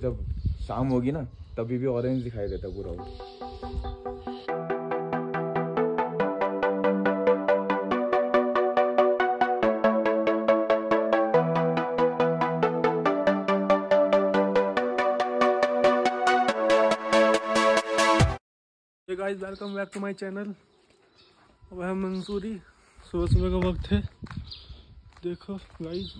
जब शाम होगी ना, तभी भी ऑरेंज दिखाई देता पूरा guys welcome back to my channel अब है मंसूरी। सुबह सुबह का वक्त है। देखो गाइस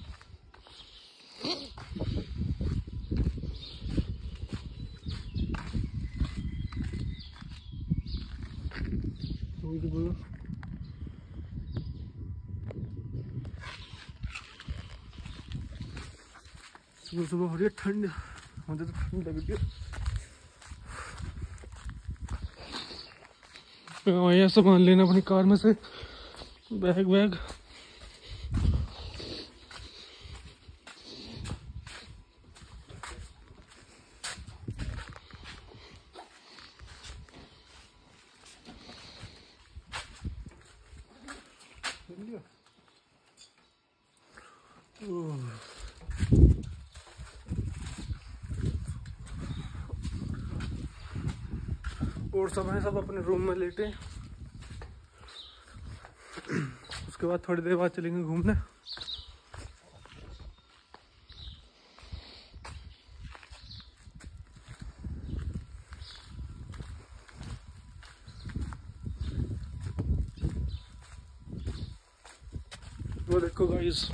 सुबह हो रही है ठंड मुझे तो ठंड लग रही है सामान लेना अपनी कार में से बैग वैग और सब हैं सब अपने रूम में लेटे। उसके बाद थोड़ी देर बाद चलेंगे घूमने वो देखो गाइस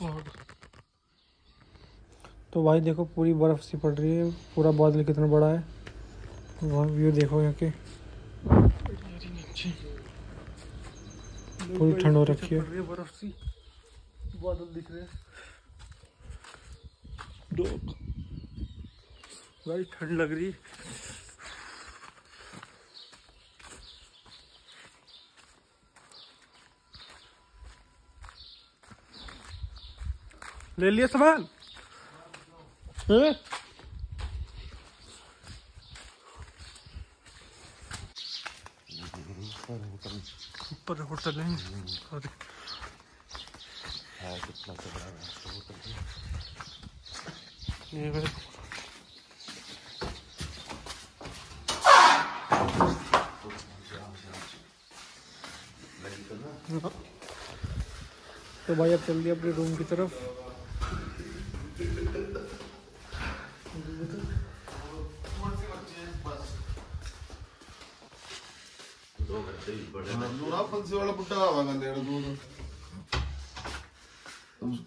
पहाड़ तो भाई देखो पूरी बर्फ़ सी पड़ रही है, पूरा बादल कितना बड़ा है। वहाँ, व्यू देखो यहाँ के। पूरी ठंड हो रखी है। बर्फ़ सी बादल दिख रहे हैं भाई, ठंड लग रही ले लिया सामान ऊपर होटल हाँ। तो भाई अब चल दिया अपने रूम की तरफ़ नूरा पंसे वाला बुड्ढा आवागा दूध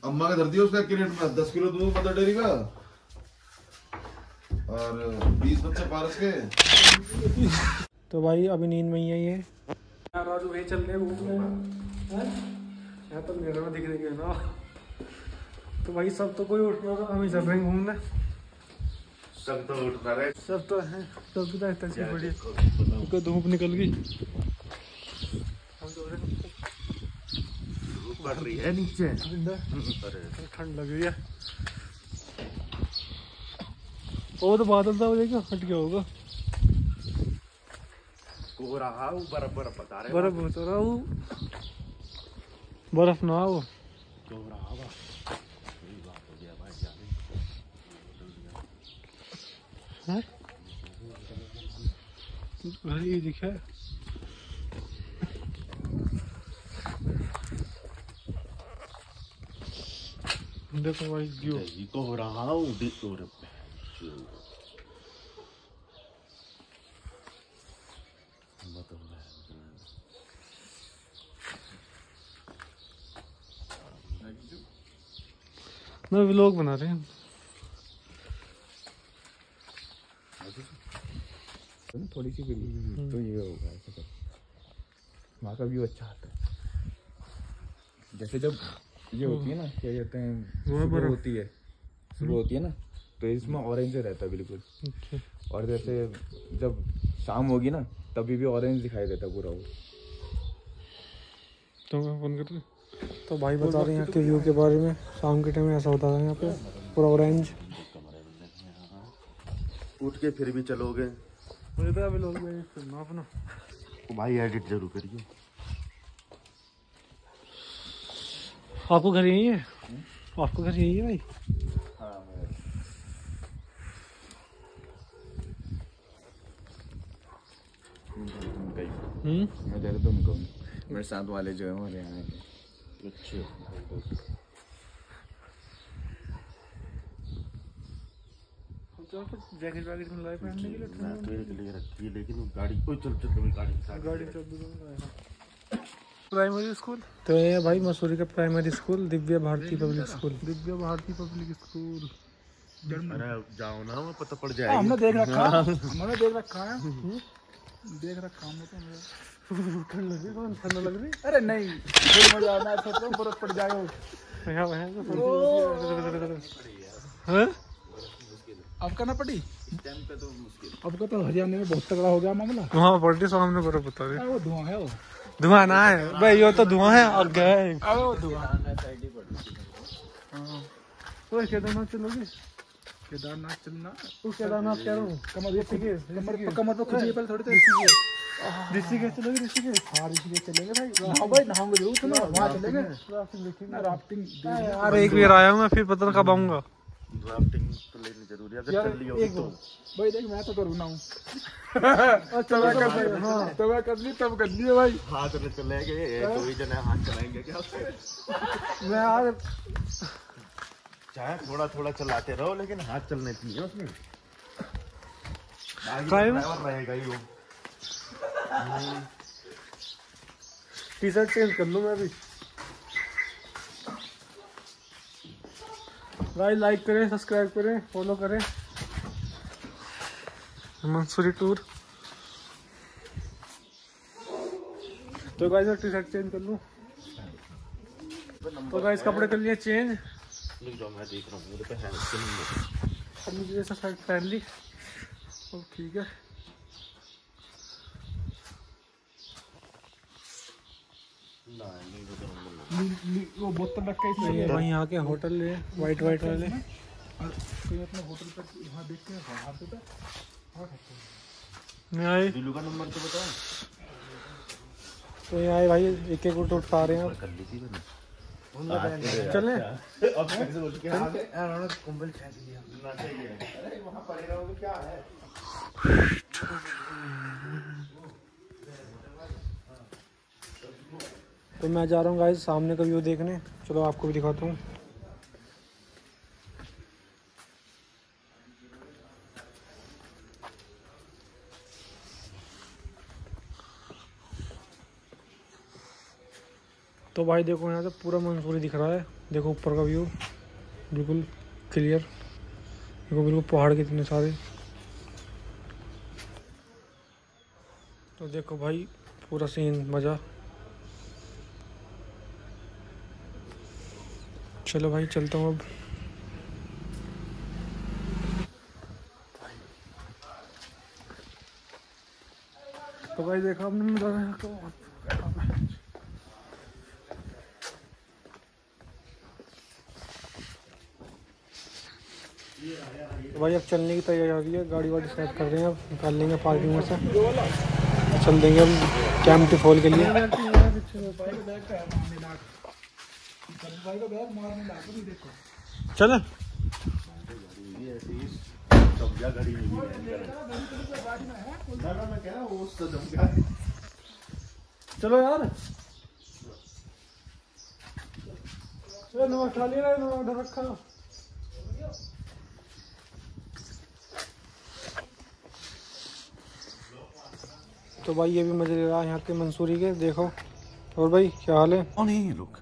अम्मा का धरती है उसका क्रेट में दस किलो दूध पता डेरी का। और बीस बच्चे पारस के। तो भाई अभी नींद में ही है ये। राजू भाई चल रहे घूमने यहाँ तो मेरे में दिख रही है ना। तो भाई सब तो कोई उठ रहा था हम ही चल रहे हैं घूमने। सब तो उठता रहे सब तो है सब तो धूप निकल गई हम तो रहे हैं बढ़ रही है। नीचे ठंड लग रही है। वो तो बादल था वो देखो हट गया होगा। हो रहा वो बर्फ़ बर्फ़ बता रहे बर्फ़ होता रहा वो बर्फ़ ना वो हो रहा हैं? घर ये दिखा देखो भाई व्यू को हो रहा हूँ देख तो रहे व्लॉग बना रहे हैं। तो थोड़ी सी गिरी तो ये होगा ऐसा वहाँ का व्यू अच्छा आता है। जैसे जब ये होती है ना क्या कहते हैं सुबह होती है। सुबह होती है ना तो इसमें ऑरेंज रहता है बिल्कुल। अच्छा। और जैसे जब शाम होगी ना तभी भी ऑरेंज दिखाई देता है पूरा वो। तो फ़ोन कर तो भाई बता रहे हैं यहाँ के व्यू के बारे में। शाम के टाइम ऐसा होता है यहाँ पे पूरा ऑरेंज उठ के फिर भी चलोगे। मुझे तो अभी लोग अपना तो भाई एडिट ज़रूर करिए। आपको घर यही है? आपको घर यही है भाई? हम्म? मैं तुमको मेरे साथ वाले जो है हमारे यहाँ के अच्छे। जैकेट वैकेट में लाए पहनने के लिए मैं तेरे के लिए रखी है लेकिन वो गाड़ी कोई चल चल गाड़ी गाड़ी चल दूँगा प्राइमरी स्कूल तो ये भाई मसूरी का primary school Divya Bharti public school Divya Bharti public school अरे जाओ ना पता पड़ हाँ, जाएगा हमने देख रखा। हमने देख रखा है। देख रखा हमने तो ठंड लग रही कौन ठंड लग रही? अरे नहीं थोड़ी मज़ा आना बर्फ़ पड़ जाएगा यहाँ वहाँ तो हाँ? अब करना पड़ी? अब का तो हरियाणा में बहुत तगड़ा हो गया मामला। वहाँ पलटी सामने बर्फ़ बता रही वो धुआँ है वो। धुआँ ना है भाई ये तो धुआँ है आग है। अरे वो धुआँ तो केदारनाथ चलोगे? केदारनाथ चलना। तो केदारनाथ कह रहा हूँ। कमर ये कमर कमर पर खुद पहले थोड़ी देर। ऋषिकेश। चलोगे ऋषिकेश? हाँ ऋषिकेश चलेंगे भाई। हाँ भाई नहाऊँगे ज़रूर। सुनो वहाँ चलेंगे। ना राफ्टिंग यार एक बार आया हूँ मैं फिर पता नहीं कब आऊँगा। ड्राफ्टिंग तो लेनी ज़रूरी है अगर चल लियो तो। भाई देख मैं तो करूँ ना हूँ तब कर हाँ। तब कर ली तब कर भाई। हाथ में चले गए दो ही जने हाथ चलाएँगे क्या? मैं यार चाहे थोड़ा थोड़ा चलाते रहो लेकिन हाथ चलने चाहिए उसमें। रहेगा ही वो। टी शर्ट चेंज कर लूँ मैं अभी भाई लाइक करें सब्सक्राइब करें फॉलो करें. मंसूरी टूर तो गाइस मैं टी शर्ट चेंज कर लूँ. तो गाइस कपड़े कर लिए चेंज मैं देख रहा हूँ मेरे पे उसके नंबर अब मुझे जैसा शर्ट पहन ली. अब ठीक है. ना नहीं वो तो ली- ली- बोतल रख के ये इसमें वहीं यहाँ के होटल है वाइट वाइट वाले। और कोई अपने होटल पर वहाँ देख के वहाँ पे मैं आए। दिलू का नंबर तो बताओ। तो यहाँ आए भाई एक एक उठ उठा रहे हैं अब। कर ली थी मैंने। चले अब कैसे बोल के आ गए। कंबल फेंक दिया ना चाहिए तो मैं जा रहा हूँ गाइस सामने का व्यू देखने। चलो आपको भी दिखाता हूँ। तो भाई देखो यहाँ से पूरा मंसूरी दिख रहा है। देखो ऊपर का व्यू बिल्कुल क्लियर देखो बिल्कुल पहाड़ कितने सारे। तो देखो भाई, पूरा सीन मज़ा। चलो भाई, चलता हूँ अब। तो भाई देखा नज़ारा तो भाई अब चलने की तैयारी हो रही है, गाड़ी वाड़ी सेट कर रहे हैं अब, निकाल लेंगे पार्किंग में से। चल देंगे हम कैंप फॉल के लिए भाई का बैग का है मारने लाग भाई का बैग मारने लाग भी देखो। चल। घड़ी में भी है चलो यार लिया रखा तो भाई ये भी मज़े ले रहा है यहाँ के मंसूरी के देखो। और भाई क्या हाल है? नहीं रुक।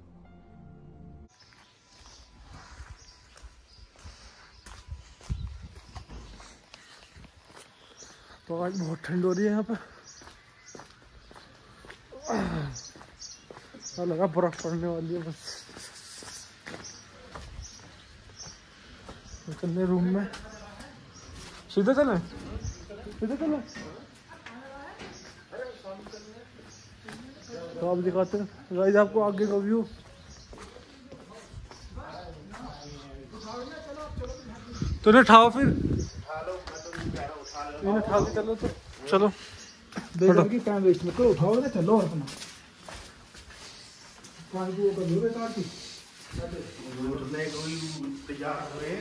तो आज बहुत ठंड हो रही है यहाँ पे ऐसा लगा बर्फ़ पड़ने वाली है बस। चलने रूम में। सीधे चले? सीधे चले? तो आप दिखाते हैं। आपको आगे का व्यू तूने उठाओ फिर। चलो तो चलो। टाइम वेस्ट मत करो उठाओ ना चलो अपना। पानी को कर लो बेकार की? उठने को ही तैयार हुए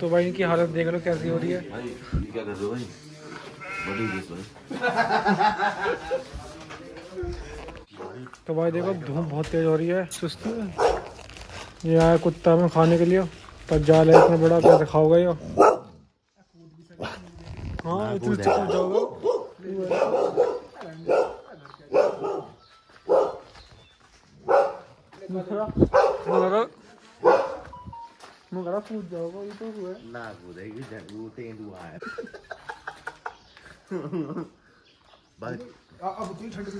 तो भाई इनकी हालत देख लो कैसी हो रही है। भाई क्या कर रहे हो भाई। बड़ी दिस भाई तो भाई देखो धूप बहुत तेज हो रही है सुस्ती ये आया कुत्ता में खाने के लिए पर जाल है इतना बड़ा कैसे खाओगे ये हाँ इतनी अच्छा कूद जाओगे मगर मगर कूद जाओगे ये तो हुआ है ना कूदेगी ज़रूर तेंदुआ है अब ठंड से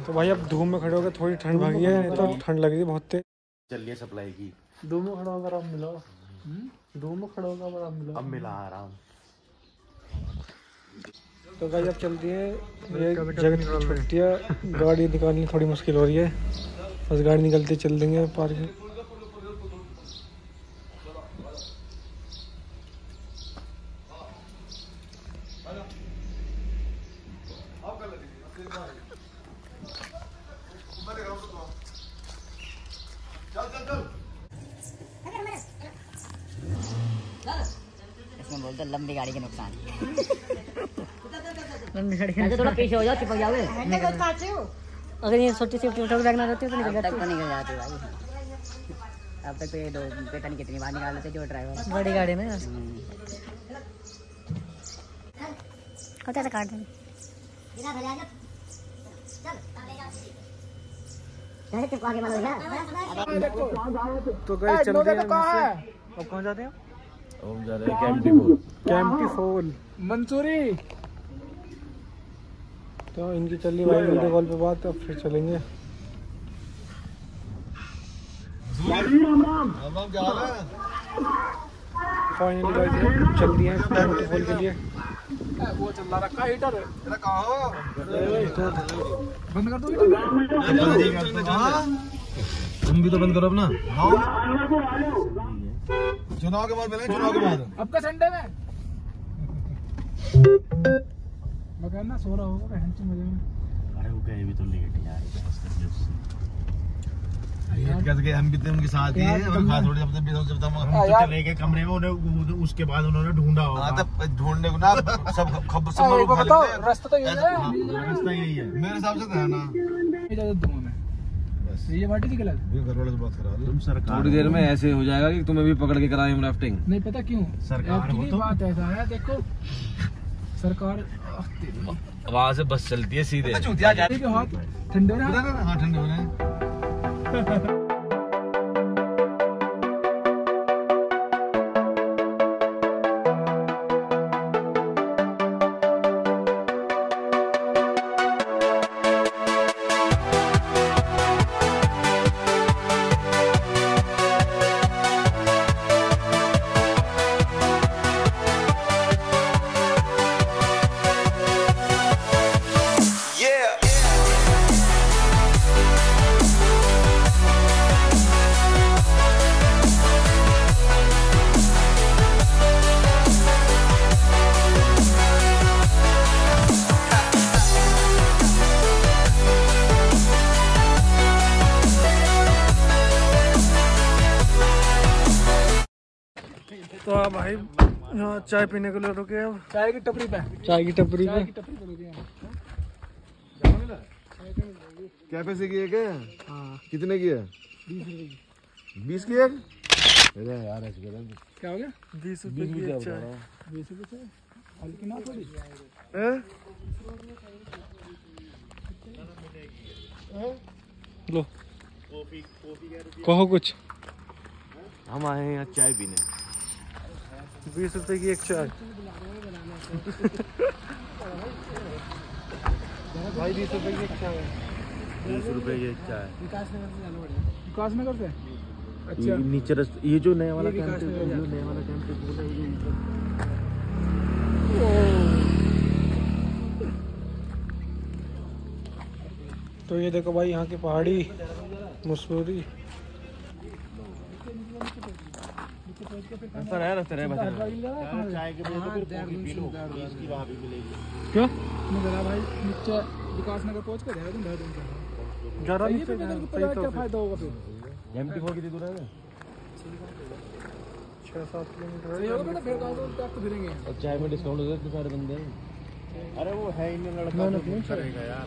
तो भाई अब धूप में खड़े हो गए थोड़ी ठंड भागी है तो ठंड लग रही है बहुत तेज। चलिए सप्लाई की। धूप में खड़ा होकर आप मिलो धूप में खड़ा होकर आप मिलो अब मिला आराम। तो भाई अब चलती है ये जगह छुट्टी है। गाड़ी निकालनी थोड़ी मुश्किल हो रही है। बस गाड़ी निकलती चल देंगे पार्किंग इसमें बोलते लंबी गाड़ी के नुकसान। लंबी गाड़ी के थोड़ा पीछे हो जाओ चिपक जाओगे अगर ये छोटी सी टोटल बैग ना रहती तो निकल जाती तो निकल जाती भाई। अब तक तो ये दो पता नहीं कितनी बार निकाल लेते जो ड्राइवर बड़ी गाड़ी में होता था काट देंगे। तो गए चलते हैं अब कहाँ जाते हैं? हम जा रहे हैं कैंपटी कैंपटी मंसूरी। तो इनकी चली भाई वीडियो कॉल पे बात अब फिर चलेंगे। फाइनली गाइस चल दिए हैं कैंपटी फॉल के लिए। वो चल रहा रखा हीटर बंद कर दो हीटर तुम भी तो बंद करो अपना। चुनाव के बाद मिलेंगे चुनाव के बाद। अब का संडे में। मैं कहना सो रहा होगा बहन मज़े में। अरे वो गए भी तो लेट यार। बहस करके उससे हम भी थे उनके साथ ही और तुम- खा थोड़ी अपने बिना से हम तो यार। चले गए कमरे में उन्हें उसके बाद उन्होंने ढूंढा होगा। हाँ तो ढूँढने को ना सब खब बताओ रास्ता तो यही है। रास्ता यही है। मेरे हिसाब से तो है ना। इजाज़त दूँगा। मैं बस। ये बाटी थी गलत ये घर वाले से बात करा तुम सरकार थोड़ी देर में ऐसे हो जाएगा कि तुम्हें भी पकड़ के कराएँ हम राफ्टिंग नहीं पता क्यों? सरकार हो Actually तो। बात ऐसा है देखो। सरकार वहाँ से बस चलती है सीधे। हाथ ठंडे ना हाँ ठंडे हो रहे हैं। चाय पीने के लिए रुके अब। चाय की टपरी पे। चाय की टपरी चाय पे की टपरी पे रुके हैं क्या पैसे की एक है। कितने की है बीस की। एक अरे यार ऐसे करो क्या हो गया? बीस रुपए की चाय। बीस रुपए से? हल्की ना थोड़ी? हैं? लो। कहो कुछ। हम आए हैं यहाँ चाय पीने। बीस रुपए की एक चाय। भाई बीस रुपए की एक चाय। बीस रुपए की एक चाय। विकास नगर से? अच्छा। नीचे ये जो नया वाला कैंप नया वाला कैंप तो ये देखो भाई यहाँ की पहाड़ी मसूरी। सर है रास्ते रहे चाय के तो फिर कॉफ़ी पी लो बीस की वहाँ भी मिलेगी। क्यों? मैं जरा भाई नीचे विकास नगर पहुँच कर देहरादून देहरादून से ज़्यादा तो क्या। फ़ायदा होगा फिर। एमटी फोर कितनी दूर है? छः सात किलोमीटर तो तो फिरेंगे। और चाय में डिस्काउंट हो इतने सारे बंदे। अरे वो है ही नहीं लड़का यार।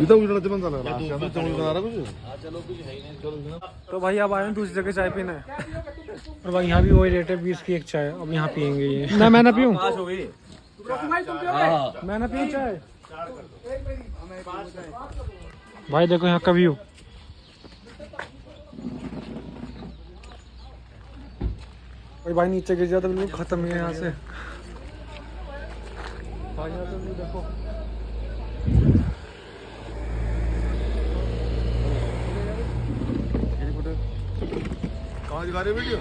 इथं उजळाचं पण झालं राष्ट्रात चांगलं जाणार कुछ? तो भाई अब आए हैं दूसरी जगह चाय पीने। और भाई यहाँ भी वही रेट है बीस की एक चाय। अब यहाँ पियेंगे ये। ना मैं ना पीऊँ? पास हो गई। मैं ना पीऊँ चाय? भाई देखो यहाँ का व्यू भाई भाई नीचे गिर जाता बिल्कुल खत्म ही है यहाँ से। भाई यहाँ से देखो। कहाँ दिखा रहे वीडियो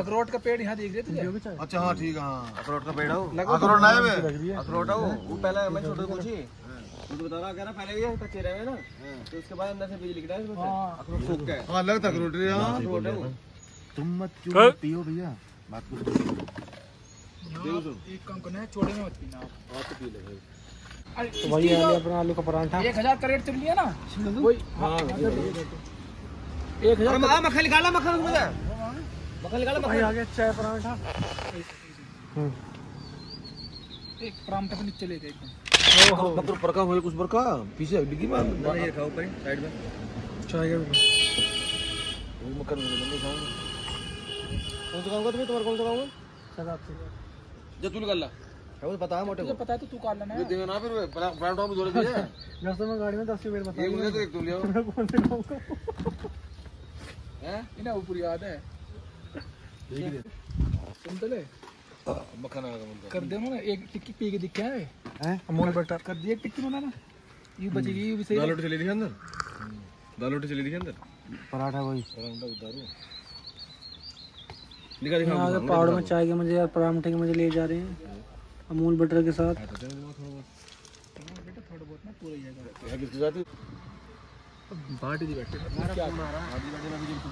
अखरोट का पेड़ यहाँ देख रहे थे अच्छा हाँ ठीक है हाँ। अखरोट का पेड़ हो अखरोट ना है। अखरोट हो? वो पहले मैं छोटे पूछी। मुझे बता रहा कह रहा पहले ये कच्चे रहे ना। तो उसके बाद अंदर से बीज निकला है अखरोट सूख गए। हाँ लगता अखरोट रे हाँ। अखरोट है वो। तुम मत क्यों पियो भैया? बात को एक काम करना है छोड़े में मत पीना आप। तो भाई। ये आ गया अपना आलू का पराठा। एक हज़ार का रेट चल लिया ना? वही हाँ एक हज़ार आ मक्खन निकाला मक्खन मक्खन निकाला भाई आ गया चाय पराठा। एक परामठा पे नीचे ले गए एकदम। मक्खन पर का कुछ पर का? पीछे डिग्गी में मैंने ये रखा ऊपर साइड में। चाय का भी वो मक्खन नहीं खाऊँगा कौन सा खाऊँगा तुम्हें? तुम्हारा कौन सा खाऊँगा? सदा जो तू निकाल ला है वो पता है मोटे को। पता है तो तू काट लेना है। देना ना फिर पराठा में जोड़ दिया जैसे मैं गाड़ी में दस रुपये बता एक मुझे तो एक तुम ले आओ। कौन से खाऊँगा हैं? इन्हें वो पूरी याद है। सुन तो ले। मक्खन आ गया कर दे ना एक टिक्की पी के दिखा है। हैं? अमूल बटर। कर दिया एक टिक्की बनाना ये बचेगी ये भी सही। दाल रोटी चली थी अंदर? दाल रोटी चली थी अंदर? पराठा वही। पराठा उतारो दिखा दिखा। पहाड़ में चाय के मज़े यार पराठे के मज़े ले जा रहे हैं। अमूल बटर के साथ। बेटा ही है? दी बैठे।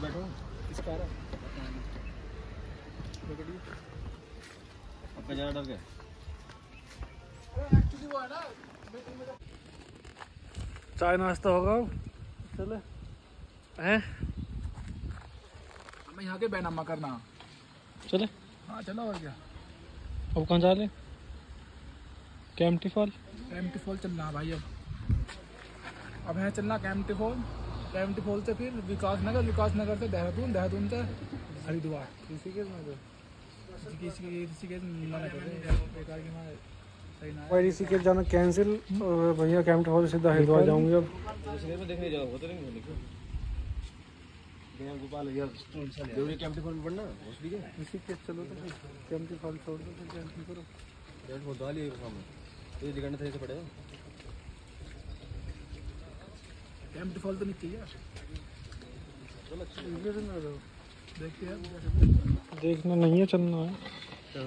बैठे हूँ इसका अब जाना डर चाय नाश्ता होगा? चले। हैं? हमें यहाँ के बैनामा करना। चले। हाँ चलो और क्या। अब कहाँ जा रहे? कैम्टी फॉल कैम्टी फॉल चलना है भाई अब। अब है चलना कैम्टी फॉल कैम्टी फॉल से फिर विकास नगर विकास नगर से देहरादून देहरादून से हरिद्वार। ऋषिकेश में तो। की माँ सही ना है। भाई ऋषिकेश जाना कैंसिल और भैया फॉल से सीधा हरिद्वार जाऊँगी अब। में देखने जाओ होते नहीं गोपाल यार देवरी कैंपटी फॉर्म पढ़ना ऋषिकेश चलो तो कैम्टी फॉल छोड़ दो फिर करो। डेढ़ बहुत वाली है सामने। ये दिखाने थे पड़ेगा तो देखना नहीं है चलना है चल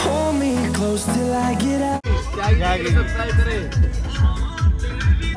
Hold me close till I get out.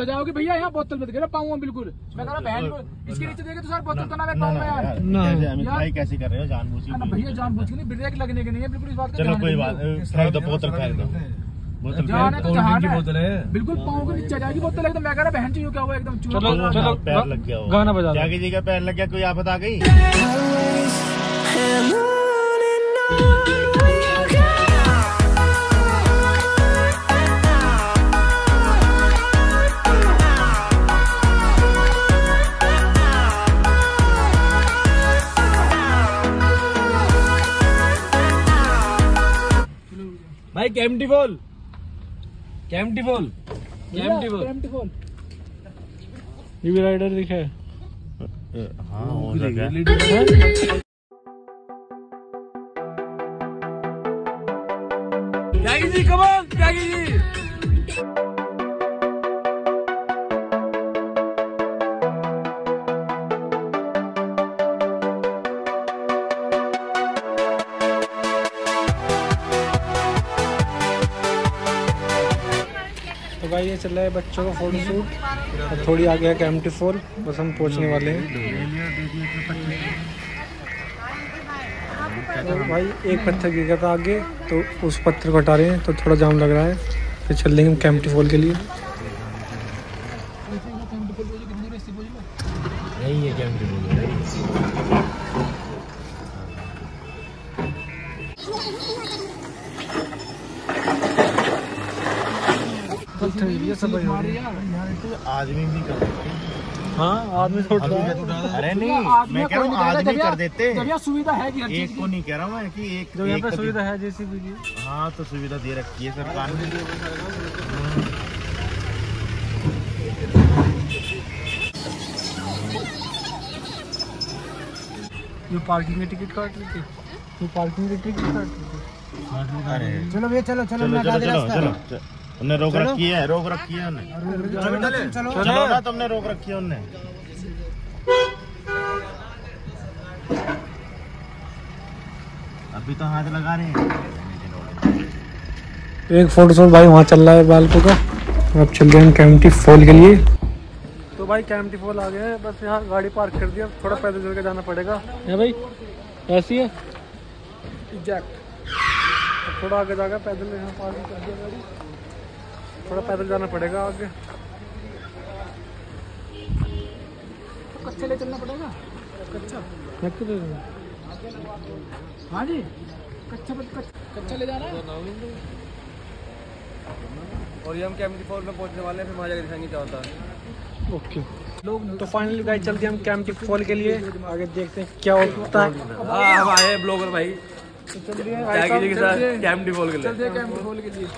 हो जाओगे भैया यहाँ बोतल मत गिरो पाऊँगा बिल्कुल। मैं कह रहा बहन इसके नीचे देखे तो सर बोतल तो ना मैं पाऊँगा यार ना। कैसे कर रहे हो जानबूझ के भैया जान बुझ के नहीं ब्रेक लगने के नहीं है बिल्कुल इस बात का चलो कोई बात फेंक दो बोतल फेंक दो। बोतल जान है तो बोतल है। बिल्कुल पाँव के नीचे जाएगी बोतल एकदम मैं कह रहा बहन चाहिए क्या हुआ एकदम चूहा चलो चलो पैर लग गया गाना बजा दो। क्या कीजिएगा पैर लग गया कोई आफत आ गई? भाई कैमटी फोल कैमटी फॉल कैमटी फॉल कैमटी फोल ये भी राइडर दिखे। है हाँ हो है। त्यागी जी कमान त्यागी जी। चल रहा है बच्चों का फ़ोटो शूट और थोड़ी आगे है टी फोर बस हम पहुँचने वाले हैं। तो भाई, एक पत्थर गिर गया था आगे तो उस पत्थर को हटा रहे हैं तो थोड़ा जाम लग रहा है। फिर चल देंगे हम कैम्पटी फॉल के लिए। सब आदमी भी कर देते हाँ। आदमी तो है अरे नहीं मैं कह रहा हूँ कोई नहीं आदमी कर देते सुविधा है एक को नहीं कह रहा मैं कि एक जो यहाँ पे सुविधा है की। हाँ तो सुविधा दे रखी है सरकार ने। जो पार्किंग की टिकट काट रही थी। वो पार्किंग की टिकट काट रही थी। चलो भैया चलो चलो चलो चलो चलो चलो चलो। उन्हें रोक रखी है रोक रखी है उन्हें चलो चलो ना तुमने रोक रखी है उन्हें अभी तो हाथ लगा रहे हैं। एक फ़ोटो शूट भाई वहाँ चल रहा है बालको का। अब चल रहे हम कैम्पटी फॉल के लिए। तो भाई कैमटी फॉल आ गए हैं। बस यहाँ गाड़ी पार्क कर दिया थोड़ा पैदल चल के जाना पड़ेगा। है भाई ऐसी है? एग्जैक्ट थोड़ा आगे जाकर पैदल यहाँ पार्किंग कर दिया गाड़ी। थोड़ा पैदल जाना पड़ेगा आगे। कच्चा ले चलना पड़ेगा? कच्चा। दूँ? हाँ जी। कच्चा कच्चा ले जाना है? और ये हम कैंपटी फॉल में पहुँचने वाले हैं फिर वहाँ जाकर दिखाएँगे क्या होता है। ओके। लोग तो फाइनली गाइस चलते हैं हम कैंपटी फॉल के लिए। आगे देखते हैं क्या होता है। हाँ हम आए ब्लॉगर भाई। तो चलिए त्यागी जी के साथ कैंपटी फॉल के लिए।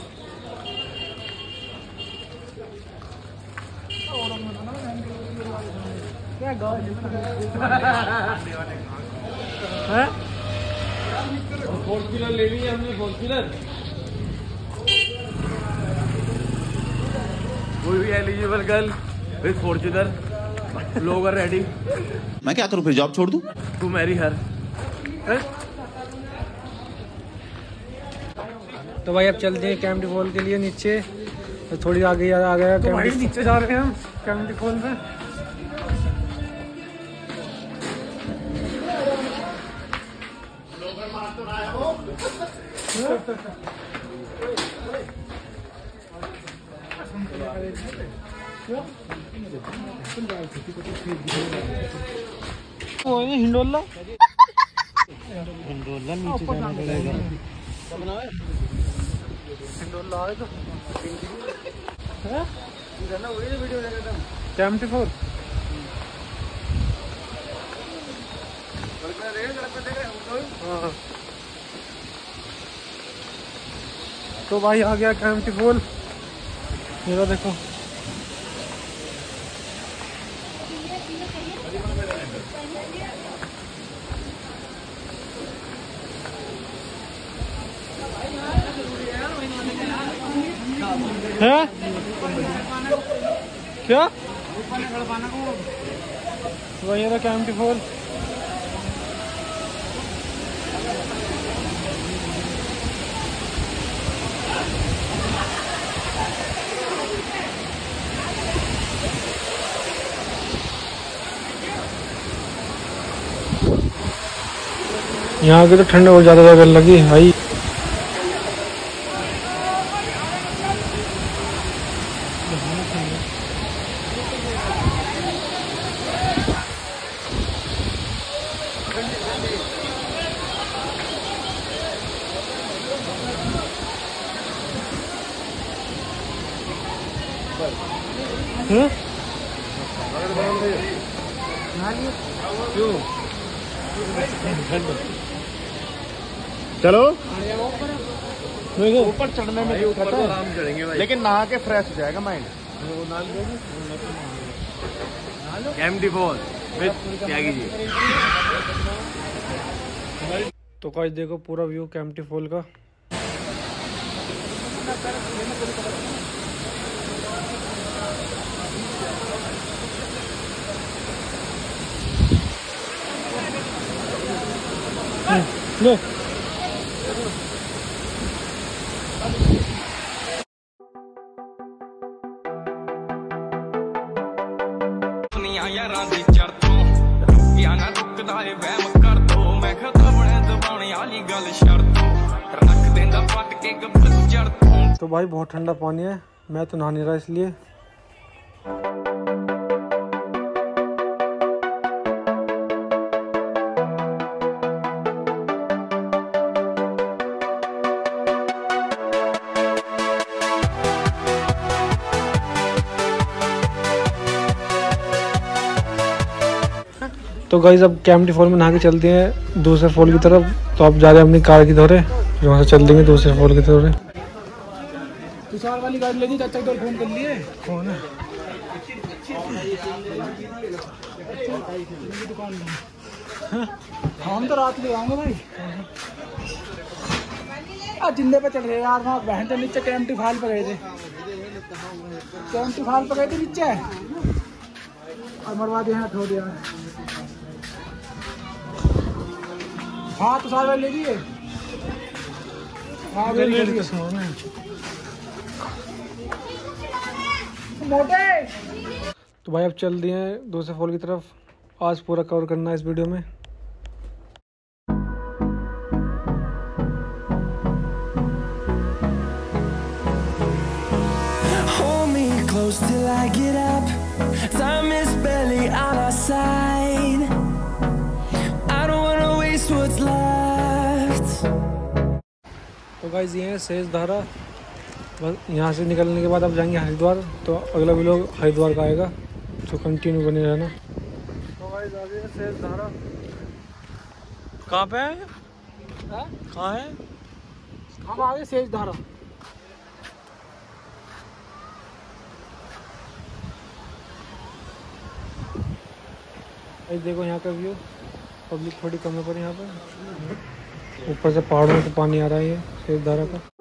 हैं? कोई भी eligible girl with Fortuner blogger ready मैं क्या करूँ फिर जॉब छोड़ दूँ? To marry her. तो भाई अब चलते हैं कैंपटी फॉल के लिए नीचे। तो थोड़ी आगे आ गया तो कैंपटी नीचे जा रहे हैं हम कैंपटी फॉल में। हिंडोला। हिंडोला नीचे जाना पड़ेगा। हिंडोला है? तो कैंपटी फॉल हाँ। तो भाई आ गया कैंपटी फॉल मेरा देखो। है? क्या? वही रहा क्या एमटी फोर यहाँ की तो ठंड और ज़्यादा लगने लगी भाई। के फ्रेश हो जाएगा mind M D four Tyagi ji. तो काज देखो पूरा व्यू कैंपटी फॉल का। हम्म, लो। तो भाई बहुत ठंडा पानी है। मैं तो नहा नहीं रहा इसलिए। तो गाइज़ अब कैमटी फॉल में नहा के चलते हैं। दूसरे फॉल की तरफ़। तो आप जा रहे हैं अपनी कार की दौरे वहाँ से चल देंगे दूसरे फॉल की दौरे तुषार वाली गाड़ी ले ली चाचा को फ़ोन कर लिए। फ़ोन दुकान हम तो रात ले आऊँगे भाई। आज जिंदे पे चल रहे यार वहाँ बहन तो नीचे कैंटी फ़ाइल पे गए थे। कैंटी फ़ाइल पे गए थे नीचे। और मरवा दिया ठो दिया हाँ। तुषार वाली ले लिए। हाँ ले लिए है। मोटे तो भाई अब चल दिए हैं दूसरे फॉल की तरफ़ आज पूरा कवर करना है इस वीडियो में close till I get up. Time is barely on our side. I don't wanna waste what's left. तो गाइज़ ये है शेष धारा बस यहाँ से निकलने के बाद अब जाएँगे हरिद्वार तो अगला भी लोग हरिद्वार का आएगा तो कंटिन्यू बने रहना। तो आ गए कहाँ पे है? कहाँ है? हम आगे सेज धारा। देखो यहाँ का व्यू पब्लिक थोड़ी कम है पर यहाँ पर। ऊपर से पहाड़ों से पानी आ रहा है ये शेष धारा का।